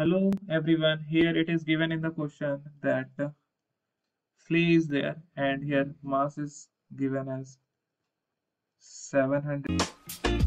Hello everyone, here it is given in the question that Flea is there and here mass is given as 700